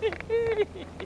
Hee